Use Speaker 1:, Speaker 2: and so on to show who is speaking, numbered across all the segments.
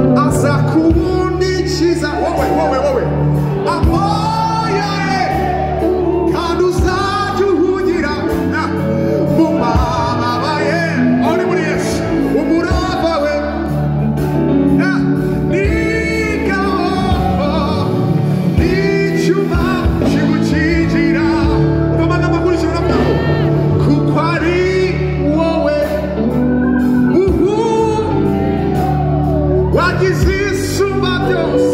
Speaker 1: Oh. faz isso, Mateus.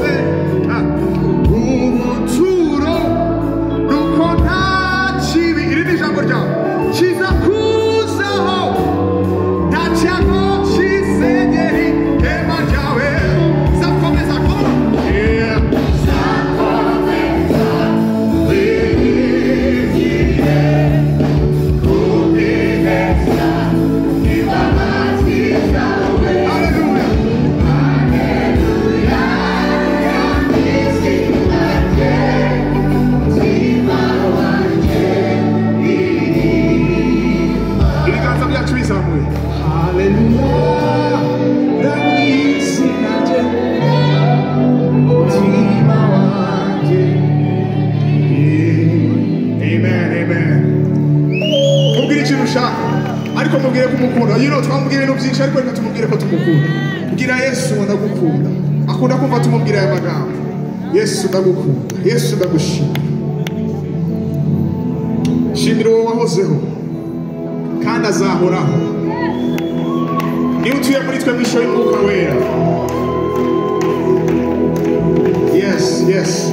Speaker 1: ariko mubwire ko umukunda yino twamubwira ibintu byinshi ariko reka tumubwire ko tumukunda mbwira yesu ndagukunda. Akunda kumva tumubwira aya magambo. Yesu ndagukunda. Yesu ndagushima. Shimira uwo wahozeho kandi azahoraho. Niba utuye muri twe mwisho y'umwuka wera. Yesi yesi